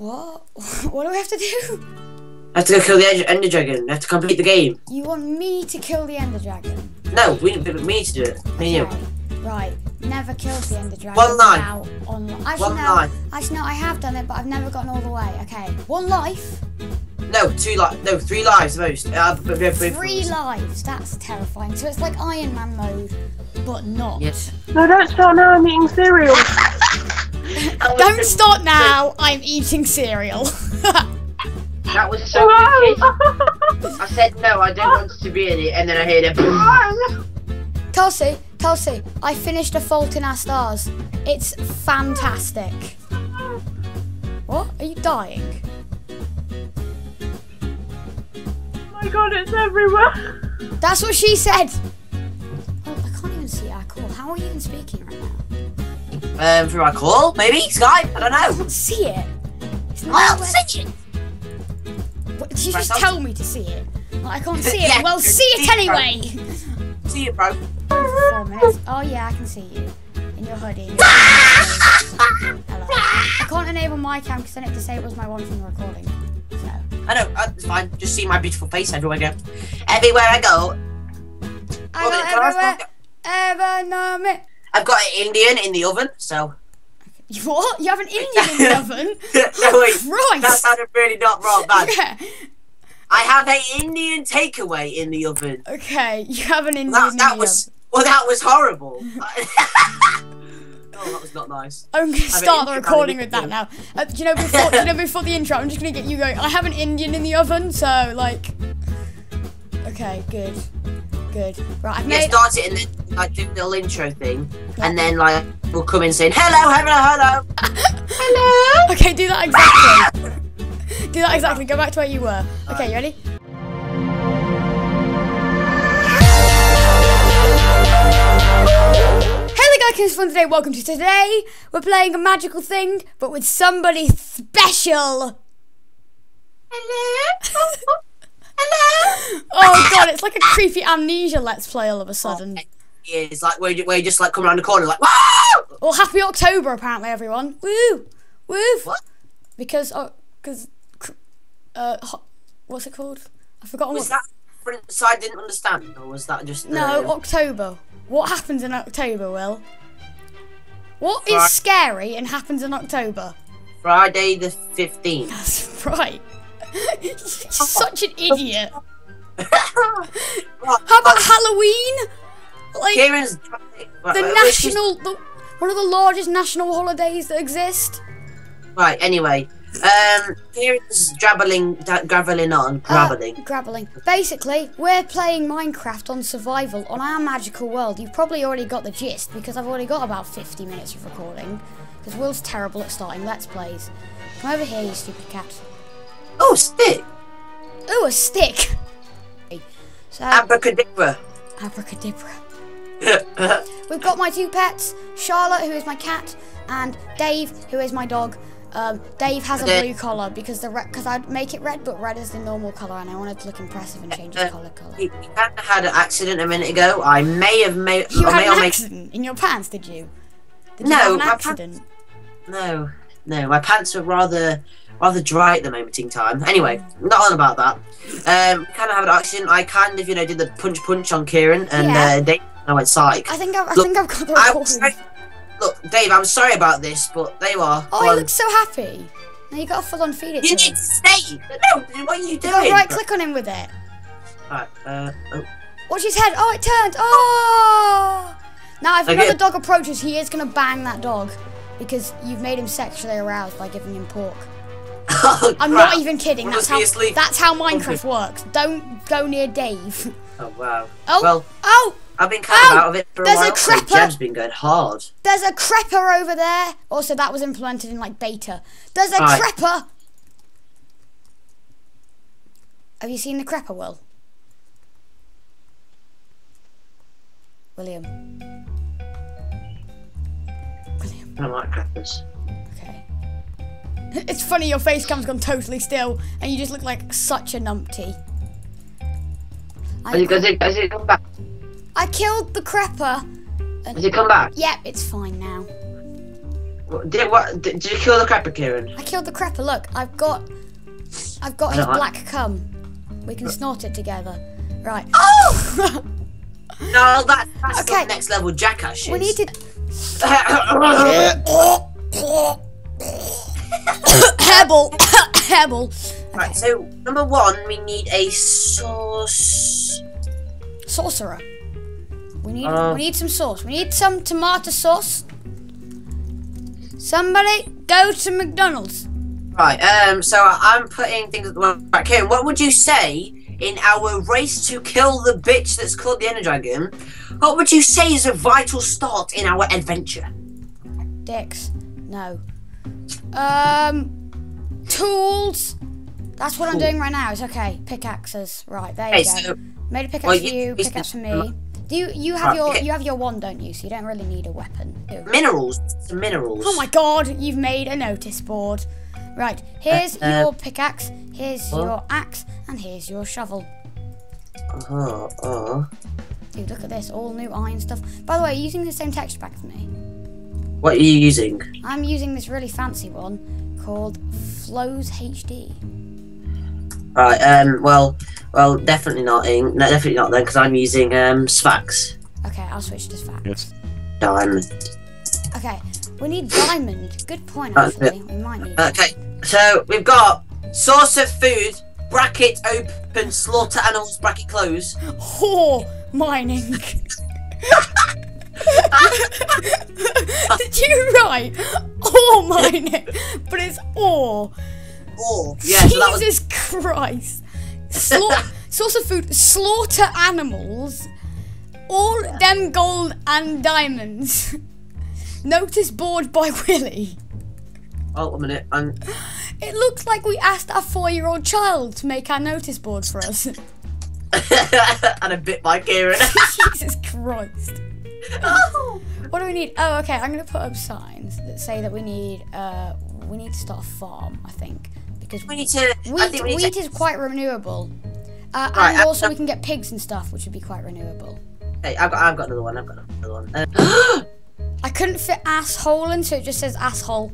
What? What do we have to do? I have to go kill the Ender- Ender Dragon. I have to complete the game. You want me to kill the Ender Dragon? No, we we need to do it. Me and you. Right. Right. Never killed the Ender Dragon. One line. without On actually, One no. line. Actually, no. I have done it, but I've never gotten all the way. Okay. One life. No, two li- No, three lives at most. Uh, but we have both of Three lives. That's terrifying. So it's like Iron Man mode, but not. Yes. No, don't start now. I'm eating cereal. Don't start now. I'm eating cereal. That was so wicked. I said no, I don't want to be in it, and then I heard it. Tulsi, Tulsi, I finished A Fault in Our Stars. It's fantastic. What? Are you dying? Oh my god, it's everywhere. That's what she said. Oh, I can't even see our call. How are you even speaking right now? Um, through my call, maybe Skype. I don't know. I can't see it. It's not Well, see it. What, did you Press just on. tell me to see it? Like, I can't see it. Yeah, well, see it see it, anyway. See it, bro. Oh yeah, I can see you in your hoodie. in your Hello. I can't enable my cam because then it disables my one from the recording. So. I know. Uh, it's fine. Just see my beautiful face everywhere I go. Everywhere I go. I got everywhere. Ever know me. I've got an Indian in the oven, so. You What? You have an Indian in the oven? no wait, Christ. that sounded really not wrong, bad. Yeah. I have an Indian takeaway in the oven. Okay, you have an Indian That, in that the was well, that was horrible. oh, that was not nice. I'm gonna start the recording with that now. Uh, you know before? you know before the intro? I'm just gonna get you going. I have an Indian in the oven, so like. Okay, good, good. Right, I've Yeah, made. start it and then like do the little intro thing, and then like we'll come in saying hello, hello, hello, hello. Okay, do that exactly. do that exactly. Go back to where you were. Okay, you ready? Guys, fun today. Welcome to today. We're playing a magical thing, but with somebody special. Hello. Hello. Oh god, it's like a creepy amnesia let's play all of a sudden. Yeah, it's like where you, where you just like come around the corner like wow. Well, happy October apparently, everyone. Woo, woo. What? Because, oh, because, uh, what's it called? I forgot. Was what. that so I didn't understand, or was that just No, uh, October. What happens in October, Will? What is scary and happens in October? Friday the fifteenth? That's right. You're such an idiot. How about Halloween? Like the national, the, one of the largest national holidays that exist. Right. Anyway, um, Kieran's drabbling, graveling on, Uh, graveling. Basically, we're playing Minecraft on survival on our magical world. You've probably already got the gist because I've already got about 50 minutes of recording. Because Will's terrible at starting Let's Plays. Come over here, you stupid cat. Oh, stick. Oh, a stick! So, Abracadabra. abracadabra. We've got my two pets, Charlotte, who is my cat, and Dave, who is my dog. Um, Dave has a blue collar because the because I'd make it red, but red is the normal color, and I wanted to look impressive and change his Uh, color color. Kind of had an accident a minute ago. I may have made. You I had an accident in your pants, did you? Did No, you have an my pa- accident? No, no, my pants were rather rather dry at the moment in time. Anyway, not on about that. Um, kind of have an action. I kind of, you know, did the punch punch on Kieran and Yeah. uh, Dave. I went psych. I think I've, I Look, think I've got the I recording. Look, Dave, I'm sorry about this, but there you are. Oh, on. looks so happy. Now you got to full on feed it You to need to stay. No, what are you You doing? got right click on him with it. Right, uh, oh, Watch his head. Oh, it turned. Oh. Now, if Okay. another dog approaches, he is gonna bang that dog because you've made him sexually aroused by giving him pork. Oh, I'm not even kidding. That's how asleep? that's how Minecraft works. Don't go near Dave. Oh wow. Oh, Well, oh, I've been kind of oh, out of it for a There's a while. so crepper. Jeb's been going hard. there's a crepper over there. Also, that was implemented in like beta. There's a Right. crepper. Have you seen the crepper, Will? William. William. I like crackers. Okay. It's funny your face cam's gone totally still and you just look like such a numpty. Has it, has it, has it come back? I killed the crepper. Has it come back? Yep, it's fine now. Did, what, did, did you kill the crapper, Kieran? I killed the crapper. Look, I've got, I've got his don't like- black cum. We can snort it together. Right. Oh! No, that, that's Okay. the next level jackass shit. we need to. Hebble. Hebble. Right, so number one, we need a sauce. Sorcerer. We need Uh. we need some sauce. We need some tomato sauce. Somebody go to McDonald's. Right, um, so I'm putting things at the one. Right, Kieran, what would you say in our race to kill the bitch that's called the Ender Dragon? What would you say is a vital start in our adventure? Dex. No. Um tools. That's what I'm doing right now. It's okay. Pickaxes. Right, there you Okay, go. so Made a pickaxe Well, for you- pickaxe for me. Do you you have Right, your okay. you have your wand, don't you? So you don't really need a weapon. minerals, some minerals. Oh my god, you've made a notice board. Right, here's Uh, uh, your pickaxe, here's what? your axe, and here's your shovel. Uh-huh, uh. Dude, look at this, all new iron stuff. By the way, are you using the same texture pack as me? What are you using? I'm using this really fancy one called Flows HD. Right, um, well, well, definitely not in, no, definitely not then, because I'm using um Sphax Okay, I'll switch to fact. Yes. diamond. Okay, we need diamond. Good point, That's actually. We might need. Okay, so we've got source of food bracket open slaughter animals bracket close. Whore mining. Did you write ore mining? But it's ore. Or yeah, so was Jesus Christ. Sla- source of food, slaughter animals, all them gold and diamonds. Notice board by Willie. oh a minute. I'm It looks like we asked our four year old child to make our notice board for us. and a bit by Kieran. Jesus Christ. What do we need? Oh, okay. I'm gonna put up signs that say that we need uh we need to start a farm. I think because we need to. Wheat we wheat to. is quite renewable, uh, Right, and also uh, we can get pigs and stuff, which would be quite renewable. Hey, I've got, I've got another one. I've got another one. Uh, I couldn't fit asshole in, so it just says asshole.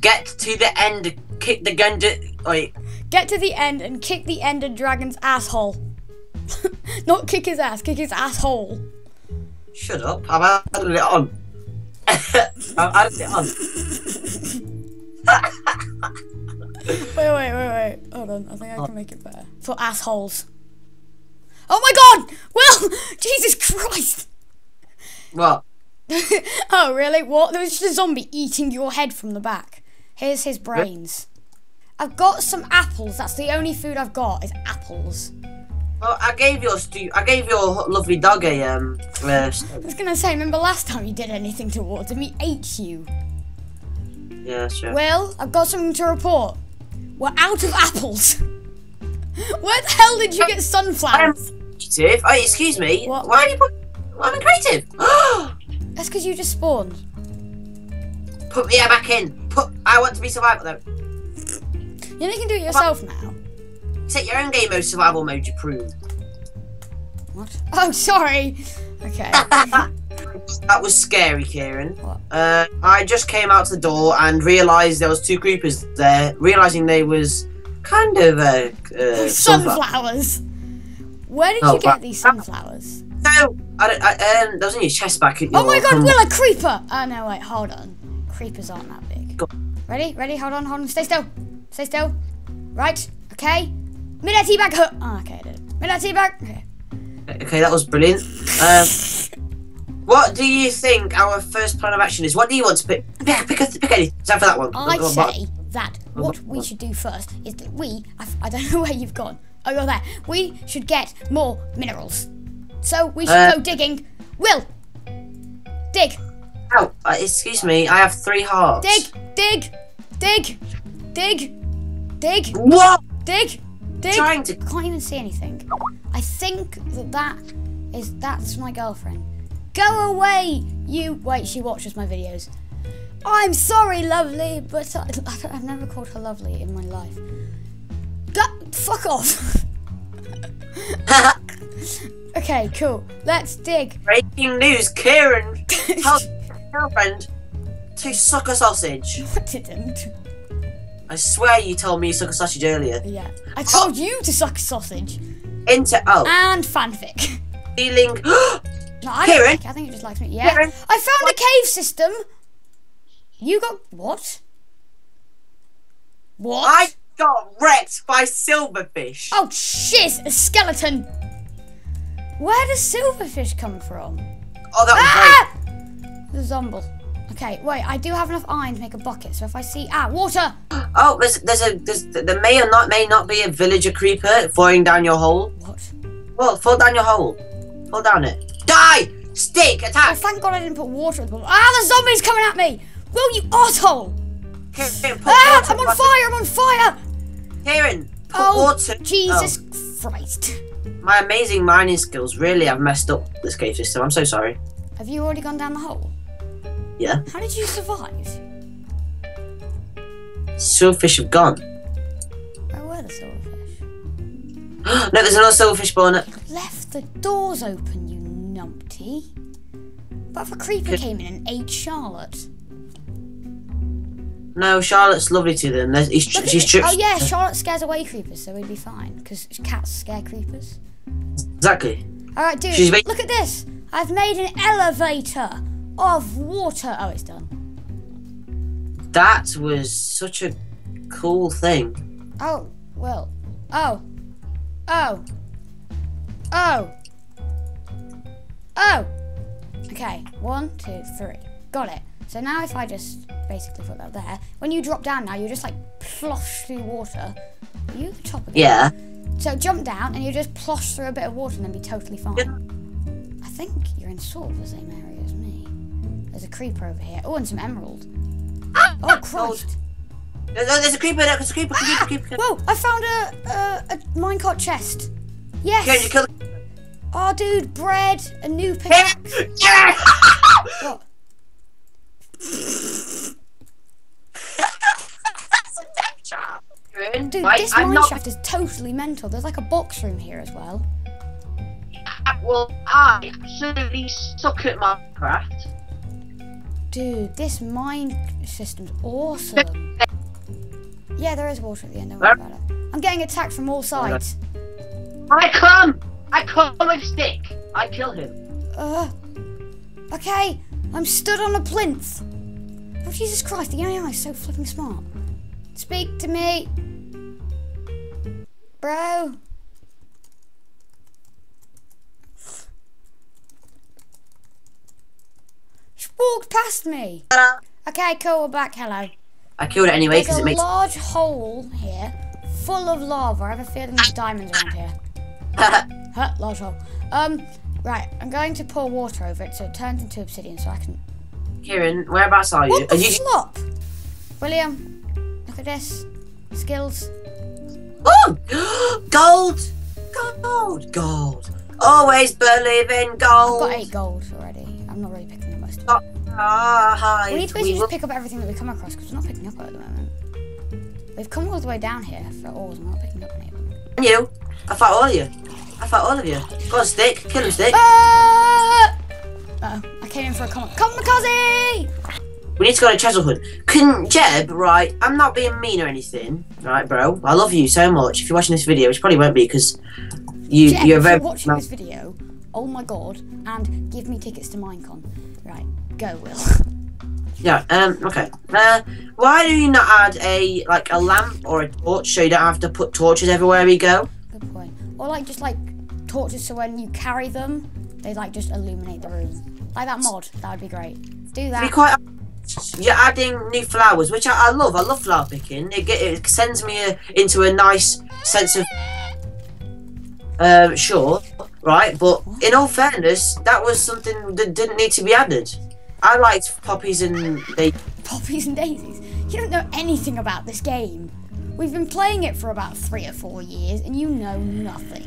get to the end. Kick the gun. To, wait. Get to the end and kick the ender dragon's asshole. Not kick his ass, kick his asshole. Shut up. I've added it on. I've added it on. Wait, wait, wait, wait. Hold on. I think I can make it better. For assholes. Oh my god! Well, Jesus Christ! What? oh, really? What? There was just a zombie eating your head from the back. Here's his brains. I've got some apples. That's the only food I've got is apples. Well, I gave your stu- I gave your lovely dog a um. Uh, I was gonna say, remember last time you did anything towards him? He ate you. yeah, sure. Well, I've got something to report. We're out of apples. Where the hell did you get sunflowers? creative. Oh, excuse me. What? Why are you put? I'm creative. That's because you just spawned. Put me back in. Put. I want to be survival though. You know you can do it yourself now. Set your own game mode survival mode, you prune. What? Oh, sorry. Okay. That was scary, Kieran. What? Uh, I just came out to the door and realised there was two creepers there. Realising they was kind of uh, uh, sunflowers. Where did Oh, you get these sunflowers? No, I, don't, I um, was in your chest back at your. Oh my god, Will, a creeper! Oh no, wait, hold on. Creepers aren't that big. Go- Ready? Ready? Hold on, hold on. Stay still. Stay still. Right? Okay. Mid air teabag. Huh. Oh, okay, I did it. Mid air teabag. Okay. Okay, that was brilliant. Um, what do you think our first plan of action is? What do you want to pick? Pick, pick, pick any. Time for that one. I Oh, say that what we should do first is that we, I, I don't know where you've gone. Oh, you're there. We should get more minerals. So we should Uh, go digging. Will! Dig! Ow, uh, excuse me, I have three hearts. Dig! Dig! Dig! Dig! Dig! What? Dig! Dig! Trying to. I can't even see anything. I think that that is that's my girlfriend. Go away, you. Wait, she watches my videos. I'm sorry, lovely, but I, have never called her lovely in my life. Go, fuck off. okay, cool. Let's dig. Breaking news: Kieran tells girlfriend to suck a sausage. I didn't. I swear you told me you suck a sausage earlier. Yeah. I told you to suck a sausage. Into oh, And fanfic. stealing. No, I Kieran? think. I think he just likes me. Yeah. Kieran? I found a cave system. You got what? What? I got wrecked by silverfish. Oh shit! A skeleton. Where does silverfish come from? Oh, that was Ah! The zomble. Okay, wait. I do have enough iron to make a bucket. So if I see ah water. Oh, there's there's a there's, there may or not may not be a villager creeper falling down your hole. what? Well, fall down your hole. Fall down it. Die! Stick! Attack! Oh, thank God I didn't put water in the. Ah, the zombie's coming at me! Will you asshole? Kieran, Ah, I'm on fire! I'm on fire! Kieran, put Oh, water. Jesus Christ! Oh, my amazing mining skills really have messed up this cave system. I'm so sorry. Have you already gone down the hole? Yeah. How did you survive? Silverfish have gone. Where were the silverfish? no, there's another silverfish spawner. Left the doors open, you numpty. But if a creeper Could- came in and ate Charlotte. No, Charlotte's lovely to them. He's, she's tripped. Oh yeah, Charlotte scares away creepers, so we'd be fine. Because cats scare creepers. Exactly. Alright, dude, She's look at this! I've made an elevator of water. Oh, it's done. That was such a cool thing. Oh, well. Oh. Oh. Oh. Oh. Okay, one, two, three. Got it. So now if I just basically put that there, when you drop down now, you're just like plosh through water. Are you at the top again? Yeah. So jump down and you just plosh through a bit of water and then be totally fine. I think you're in sort of the same area. There's a creeper over here. Oh, and some emerald. Ah! Oh, Christ. Oh, there's, there's a creeper. There's a creeper. Creeper. Ah! Creeper. creeper. Whoa, I found a, a, a minecart chest. Kieran, you Yes. killed. Oh, dude, bread, a new pickaxe. Kieran! What? Dude, this I'm mine shaft is totally mental. There's like a box room here as well. Well, I absolutely suck at Minecraft. Dude, this mine system's awesome. Yeah, there is water at the end. Don't worry about it. I'm getting attacked from all sides. I come. I come with stick. I kill him. Uh, okay, I'm stood on a plinth. Oh Jesus Christ, the AI is so flipping smart. Speak to me, bro. She walked past me. Okay, cool. We're back. Hello. I killed it anyway because it makes. A large hole here, full of lava. I have a feeling there's diamonds around here. Huh, large hole. Um, right. I'm going to pour water over it so it turns into obsidian, so I can. Kieran, whereabouts are you? What the Are you? flop? William, look at this. Skills. Oh, gold, gold, gold. Always believe in I've gold. got eight gold already. Most of it. Ah, We need to basically just pick up everything that we come across because we're not picking up at the moment. We've come all the way down here for ores and we're not picking up any of them. you. I fight all of you. I fight all of you. Go on, stick. Kill him, stick. Ah! Uh-oh. I came in for a comment. Kamikaze! We need to go to Chesilhood. Can Jeb, right? I'm not being mean or anything, right, bro? I love you so much. If you're watching this video, which probably won't be because you Jeff, you're if you're watching this video, oh my god, and give me tickets to Minecon. Right, go, Will. Yeah. Um. Okay. Uh. Why do you not add a like a lamp or a torch so you don't have to put torches everywhere we go? Good point. Or like just like torches so when you carry them, they like just illuminate the room. Like that mod, that would be great. Do Be that. quite. You're adding new flowers, which I, I love. I love flower picking. It, get, it sends me a, into a nice sense of. Um, sure, right, but in all fairness, that was something that didn't need to be added. I liked poppies and they. Poppies and daisies. You don't know anything about this game. We've been playing it for about three or four years, and you know nothing.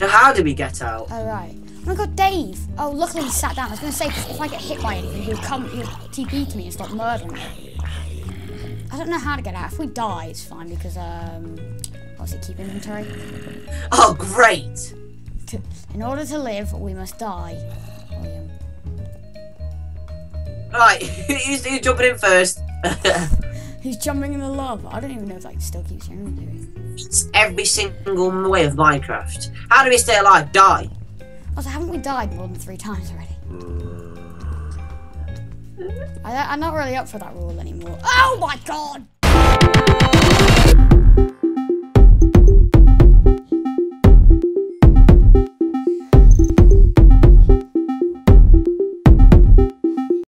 Now, how did we get out? Oh right. Oh my god, Dave! Oh, luckily he sat down. I was gonna say, if I get hit by anything, he'll come, he'll TP to me and start murdering me. I don't know how to get out. If we die, it's fine because um, what's it? Keep inventory. Oh, great! In order to live, we must die. William. Right, who's, who's jumping in first? He's jumping in the lava. I don't even know if that still keeps do it's every single way of Minecraft. How do we stay alive? Die. Also, haven't we died more than three times already? I, I'm not really up for that rule anymore. Oh my god!